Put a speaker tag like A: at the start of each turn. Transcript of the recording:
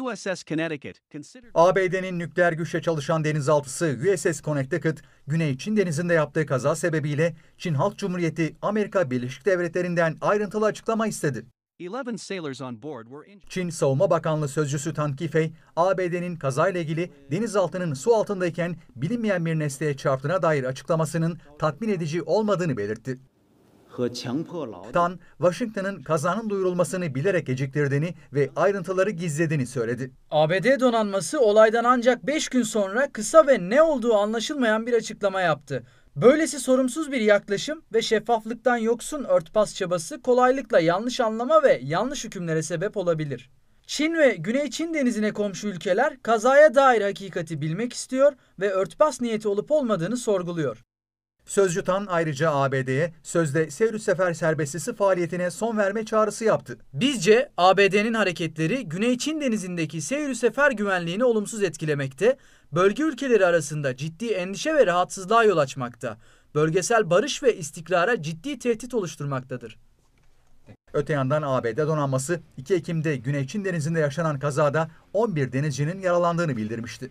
A: USS Connecticut, considered
B: ABD'nin nükleer güçle çalışan denizaltısı USS Connecticut, Güney Çin denizinde yaptığı kaza sebebiyle Çin Halk Cumhuriyeti Amerika Birleşik Devletleri'nden ayrıntılı açıklama istedi.
A: 11 sailors on board were injured.
B: Çin Savunma Bakanlığı Sözcüsü Tan Kifei, ABD'nin kazayla ilgili denizaltının su altındayken bilinmeyen bir nesneye çarptığına dair açıklamasının tatmin edici olmadığını belirtti. Tan, Washington'ın kazanın duyurulmasını bilerek geciktirdiğini ve ayrıntıları gizlediğini söyledi.
C: ABD donanması olaydan ancak 5 gün sonra kısa ve ne olduğu anlaşılmayan bir açıklama yaptı. Böylesi sorumsuz bir yaklaşım ve şeffaflıktan yoksun örtbas çabası kolaylıkla yanlış anlama ve yanlış hükümlere sebep olabilir. Çin ve Güney Çin denizine komşu ülkeler kazaya dair hakikati bilmek istiyor ve örtbas niyeti olup olmadığını sorguluyor.
B: Sözcü Tan ayrıca ABD'ye sözde seyir sefer serbestisi faaliyetine son verme çağrısı yaptı.
C: Bizce ABD'nin hareketleri Güney Çin denizindeki seyir sefer güvenliğini olumsuz etkilemekte, bölge ülkeleri arasında ciddi endişe ve rahatsızlığa yol açmakta, bölgesel barış ve istikrara ciddi tehdit oluşturmaktadır.
B: Öte yandan ABD donanması 2 Ekim'de Güney Çin denizinde yaşanan kazada 11 denizcinin yaralandığını bildirmişti.